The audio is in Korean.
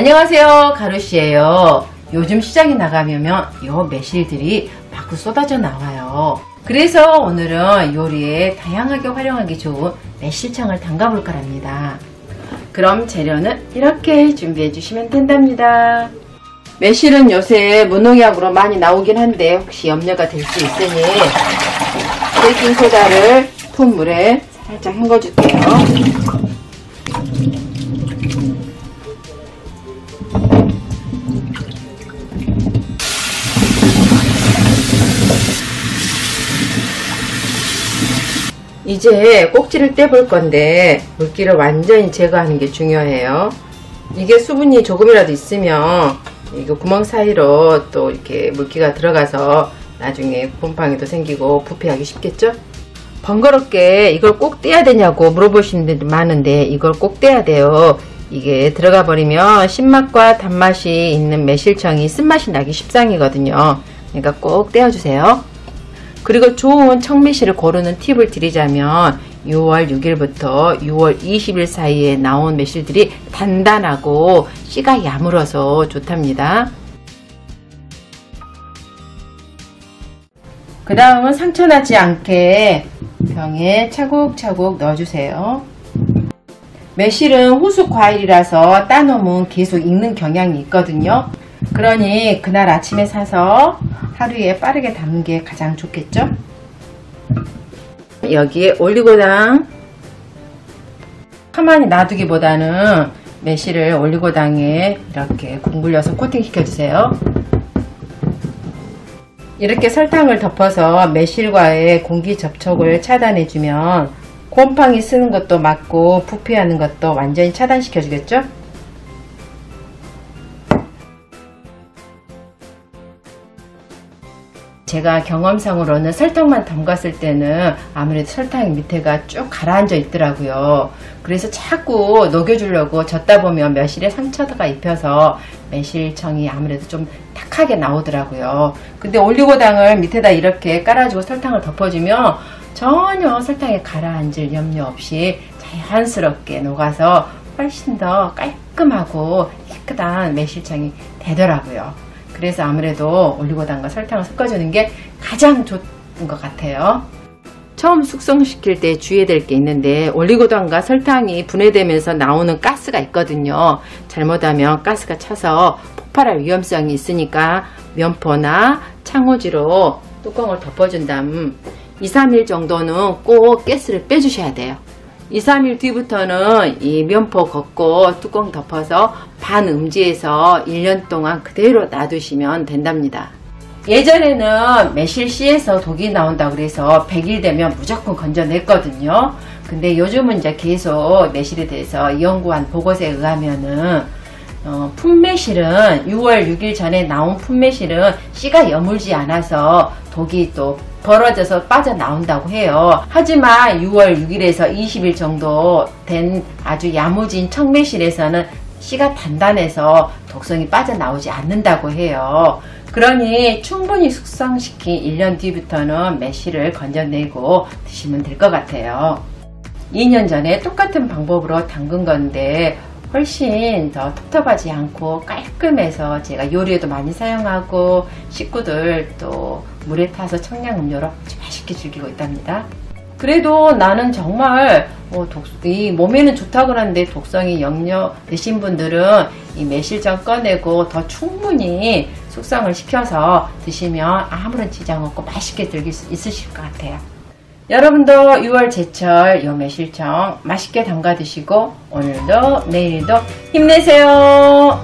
안녕하세요 가루씨예요. 요즘 시장에 나가면 요 매실들이 밖으로 쏟아져 나와요. 그래서 오늘은 요리에 다양하게 활용하기 좋은 매실청을 담가볼까 합니다. 그럼 재료는 이렇게 준비해 주시면 된답니다. 매실은 요새 무농약으로 많이 나오긴 한데 혹시 염려가 될 수 있으니 베이킹소다를 푼 물에 살짝 헹궈 줄게요 이제 꼭지를 떼볼 건데 물기를 완전히 제거하는 게 중요해요. 이게 수분이 조금이라도 있으면 이거 구멍 사이로 또 이렇게 물기가 들어가서 나중에 곰팡이도 생기고 부패하기 쉽겠죠? 번거롭게 이걸 꼭 떼야 되냐고 물어보시는 분들 많은데 이걸 꼭 떼야 돼요. 이게 들어가 버리면 신맛과 단맛이 있는 매실청이 쓴맛이 나기 십상이거든요. 그러니까 꼭 떼어주세요. 그리고 좋은 청매실을 고르는 팁을 드리자면 6월 6일부터 6월 20일 사이에 나온 매실들이 단단하고 씨가 야물어서 좋답니다. 그 다음은 상처나지 않게 병에 차곡차곡 넣어주세요. 매실은 후숙 과일이라서 따놓으면 계속 익는 경향이 있거든요. 그러니 그날 아침에 사서 하루에 빠르게 담는 게 가장 좋겠죠? 여기에 올리고당 가만히 놔두기보다는 매실을 올리고당에 이렇게 공굴려서 코팅시켜 주세요. 이렇게 설탕을 덮어서 매실과의 공기 접촉을 차단해 주면 곰팡이 쓰는 것도 막고 부패하는 것도 완전히 차단시켜 주겠죠? 제가 경험상으로는 설탕만 담갔을 때는 아무래도 설탕 밑에가 쭉 가라앉아 있더라고요. 그래서 자꾸 녹여주려고 젓다 보면 매실에 상처가 입혀서 매실청이 아무래도 좀 탁하게 나오더라고요. 근데 올리고당을 밑에다 이렇게 깔아주고 설탕을 덮어주면 전혀 설탕에 가라앉을 염려 없이 자연스럽게 녹아서 훨씬 더 깔끔하고 깨끗한 매실청이 되더라고요. 그래서 아무래도 올리고당과 설탕을 섞어주는 게 가장 좋은 것 같아요. 처음 숙성시킬 때 주의해야 될게 있는데 올리고당과 설탕이 분해되면서 나오는 가스가 있거든요. 잘못하면 가스가 차서 폭발할 위험성이 있으니까 면포나 창호지로 뚜껑을 덮어준 다음 2, 3일 정도는 꼭 가스를 빼주셔야 돼요. 2, 3일 뒤부터는 이 면포 걷고 뚜껑 덮어서 반음지에서 1년 동안 그대로 놔두시면 된답니다. 예전에는 매실씨에서 독이 나온다고 그래서 100일 되면 무조건 건져냈거든요. 근데 요즘은 이제 계속 매실에 대해서 연구한 보고서에 의하면은 어, 품매실은 6월 6일 전에 나온 품매실은 씨가 여물지 않아서 독이 또 벌어져서 빠져나온다고 해요. 하지만 6월 6일에서 20일 정도 된 아주 야무진 청매실에서는 씨가 단단해서 독성이 빠져나오지 않는다고 해요. 그러니 충분히 숙성시킨 1년 뒤부터는 매실을 건져내고 드시면 될 것 같아요. 2년 전에 똑같은 방법으로 담근 건데 훨씬 더 텁텁하지 않고 깔끔해서 제가 요리에도 많이 사용하고 식구들 또 물에 타서 청량음료로 아주 맛있게 즐기고 있답니다. 그래도 나는 정말 뭐 독, 이 몸에는 좋다고 하는데 독성이 역려 되신 분들은 이 매실장 꺼내고 더 충분히 숙성을 시켜서 드시면 아무런 지장 없고 맛있게 즐길 수 있으실 것 같아요. 여러분도 6월 제철 요 매 실청 맛있게 담가 드시고 오늘도 내일도 힘내세요.